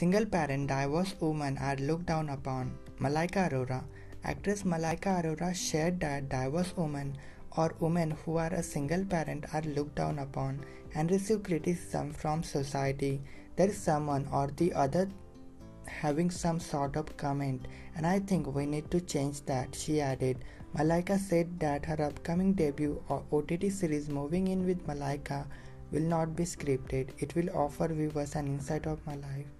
Single parent divorced women are looked down upon. Malaika Arora. Actress Malaika Arora shared that divorced women or women who are a single parent are looked down upon and receive criticism from society. There is someone or the other having some sort of comment, and I think we need to change that, she added. Malaika said that her upcoming debut or OTT series Moving In with Malaika will not be scripted. It will offer viewers an insight of my life.